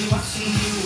you, I see you.